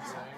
Yeah.